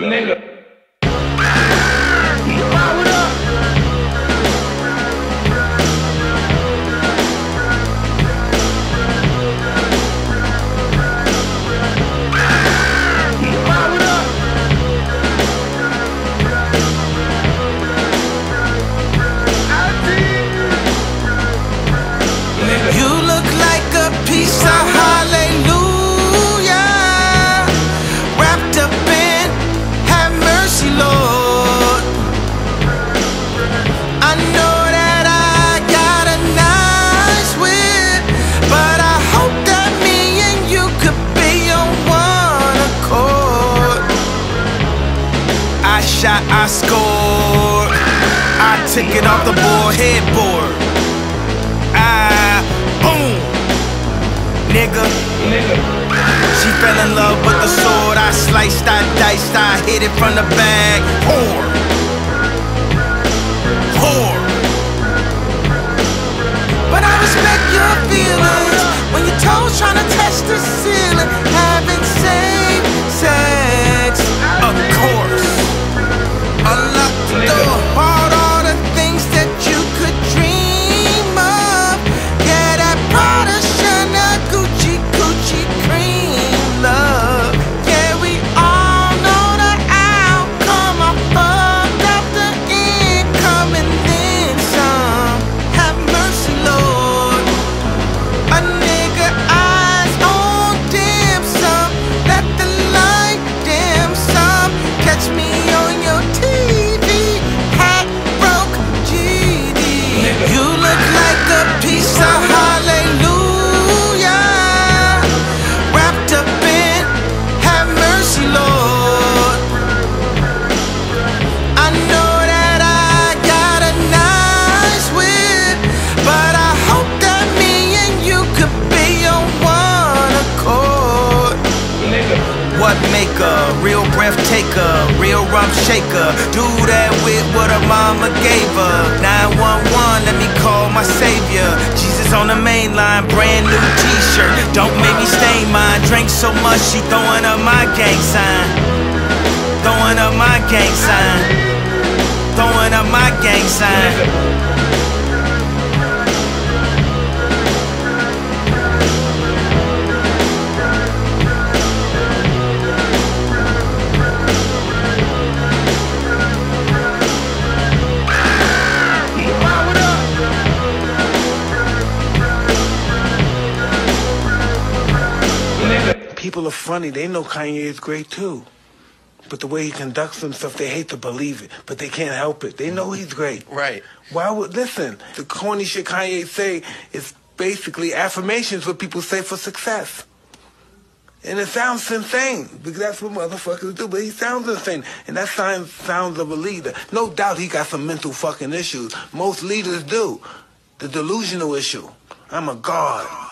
Nigga. Shot, I scored, I took it off the board, headboard. Ah, boom, nigga. She fell in love with the sword. I sliced, I diced, I hit it from the bag. Whore, What make a real breath taker, real rump shaker? Do that with what her mama gave her. 911, let me call my savior. Jesus on the main line, brand new t-shirt. Don't make me stain mine. Drank so much, she throwing up my gang sign. Throwing up my gang sign. Throwing up my gang sign. People are funny. They know Kanye is great too. But the way he conducts himself, they hate to believe it, but they can't help it. They know he's great. Right. Why would listen? The corny shit Kanye say is basically affirmations what people say for success. And it sounds insane because that's what motherfuckers do. But he sounds insane, and that sounds sounds of a leader. No doubt he got some mental fucking issues. Most leaders do. The delusional issue. I'm a god.